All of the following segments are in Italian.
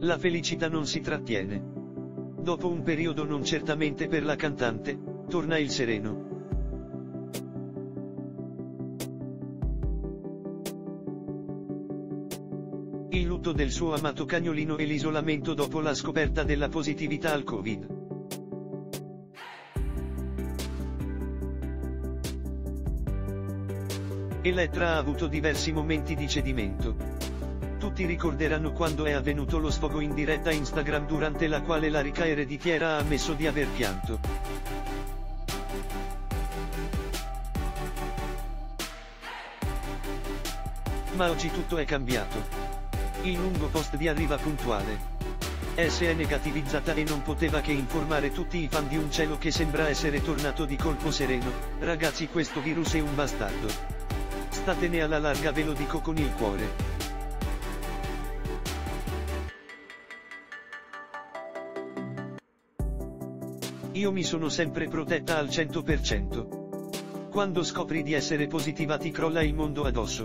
La felicità non si trattiene. Dopo un periodo non certamente per la cantante, torna il sereno. Il lutto del suo amato cagnolino e l'isolamento dopo la scoperta della positività al Covid. Elettra ha avuto diversi momenti di cedimento. Tutti ricorderanno quando è avvenuto lo sfogo in diretta Instagram durante la quale la ricca ereditiera ha ammesso di aver pianto. Ma oggi tutto è cambiato. Il lungo post di arriva puntuale. S è negativizzata e non poteva che informare tutti i fan di un cielo che sembra essere tornato di colpo sereno, ragazzi questo virus è un bastardo. Statene alla larga ve lo dico con il cuore. Io mi sono sempre protetta al 100%. Quando scopri di essere positiva ti crolla il mondo addosso.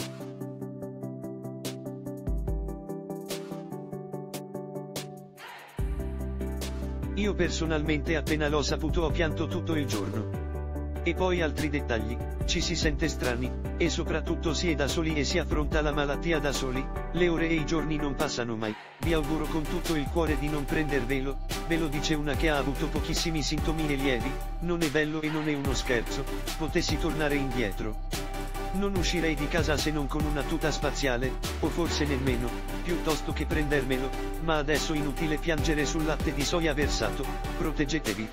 Io personalmente appena l'ho saputo ho pianto tutto il giorno. E poi altri dettagli, ci si sente strani, e soprattutto si è da soli e si affronta la malattia da soli, le ore e i giorni non passano mai, vi auguro con tutto il cuore di non prender velo, ve lo dice una che ha avuto pochissimi sintomi e lievi, non è bello e non è uno scherzo, potessi tornare indietro. Non uscirei di casa se non con una tuta spaziale, o forse nemmeno, piuttosto che prendermelo, ma adesso inutile piangere sul latte di soia versato, proteggetevi.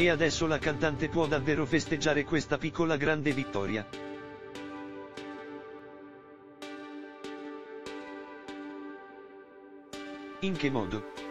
E adesso la cantante può davvero festeggiare questa piccola grande vittoria. In che modo?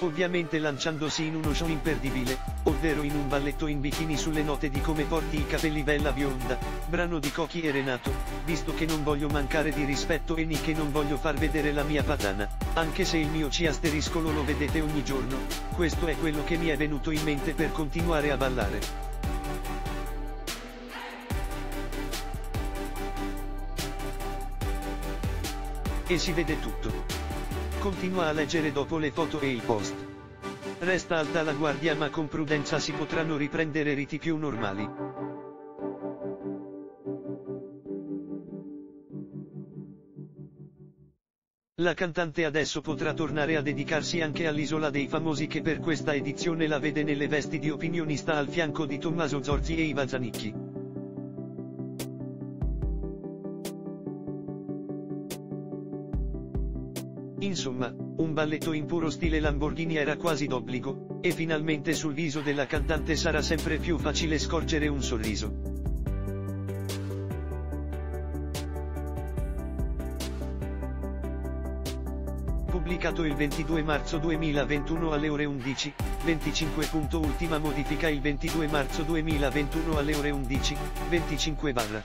Ovviamente lanciandosi in uno show imperdibile, ovvero in un balletto in bikini sulle note di come porti i capelli bella bionda, brano di Cochi e Renato, visto che non voglio mancare di rispetto e ni che non voglio far vedere la mia patana, anche se il mio C asteriscolo lo vedete ogni giorno, questo è quello che mi è venuto in mente per continuare a ballare. E si vede tutto. Continua a leggere dopo le foto e i post. Resta alta la guardia ma con prudenza si potranno riprendere riti più normali. La cantante adesso potrà tornare a dedicarsi anche all'isola dei famosi che per questa edizione la vede nelle vesti di opinionista al fianco di Tommaso Zorzi e Iva Zanicchi. Insomma, un balletto in puro stile Lamborghini era quasi d'obbligo, e finalmente sul viso della cantante sarà sempre più facile scorgere un sorriso. Pubblicato il 22 marzo 2021 alle ore 11, 25. Ultima modifica il 22 marzo 2021 alle ore 11, 25 barra.